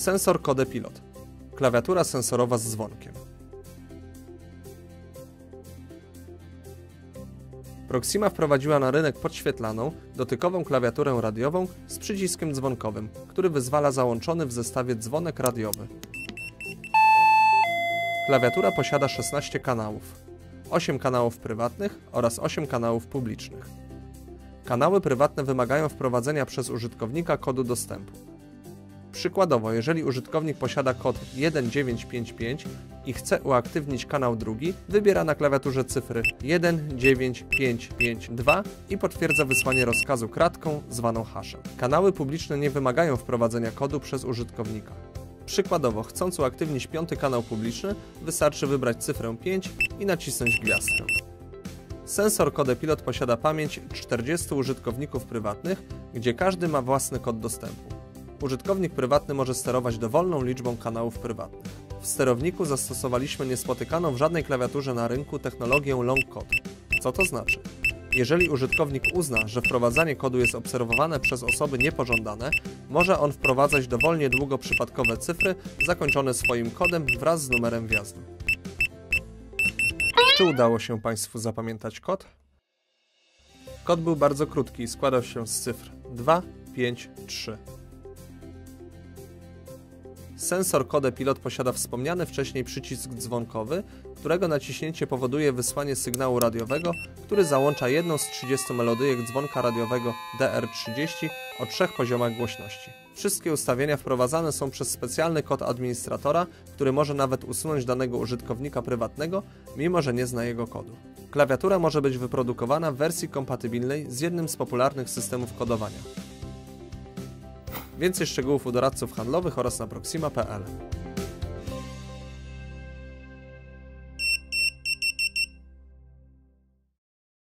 Sensor Code Pilot. Klawiatura sensorowa z dzwonkiem. Proxima wprowadziła na rynek podświetlaną, dotykową klawiaturę radiową z przyciskiem dzwonkowym, który wyzwala załączony w zestawie dzwonek radiowy. Klawiatura posiada 16 kanałów, 8 kanałów prywatnych oraz 8 kanałów publicznych. Kanały prywatne wymagają wprowadzenia przez użytkownika kodu dostępu. Przykładowo, jeżeli użytkownik posiada kod 1955 i chce uaktywnić kanał drugi, wybiera na klawiaturze cyfry 19552 i potwierdza wysłanie rozkazu kratką zwaną hashem. Kanały publiczne nie wymagają wprowadzenia kodu przez użytkownika. Przykładowo, chcąc uaktywnić piąty kanał publiczny, wystarczy wybrać cyfrę 5 i nacisnąć gwiazdkę. Sensor Codepilot posiada pamięć 40 użytkowników prywatnych, gdzie każdy ma własny kod dostępu. Użytkownik prywatny może sterować dowolną liczbą kanałów prywatnych. W sterowniku zastosowaliśmy niespotykaną w żadnej klawiaturze na rynku technologię long code. Co to znaczy? Jeżeli użytkownik uzna, że wprowadzanie kodu jest obserwowane przez osoby niepożądane, może on wprowadzać dowolnie długo przypadkowe cyfry zakończone swoim kodem wraz z numerem wjazdu. Czy udało się Państwu zapamiętać kod? Kod był bardzo krótki i składał się z cyfr 2, 5, 3. Sensor Code Pilot posiada wspomniany wcześniej przycisk dzwonkowy, którego naciśnięcie powoduje wysłanie sygnału radiowego, który załącza jedną z 30 melodyjek dzwonka radiowego DR30 o trzech poziomach głośności. Wszystkie ustawienia wprowadzane są przez specjalny kod administratora, który może nawet usunąć danego użytkownika prywatnego, mimo że nie zna jego kodu. Klawiatura może być wyprodukowana w wersji kompatybilnej z jednym z popularnych systemów kodowania. Więcej szczegółów u doradców handlowych oraz na proxima.pl.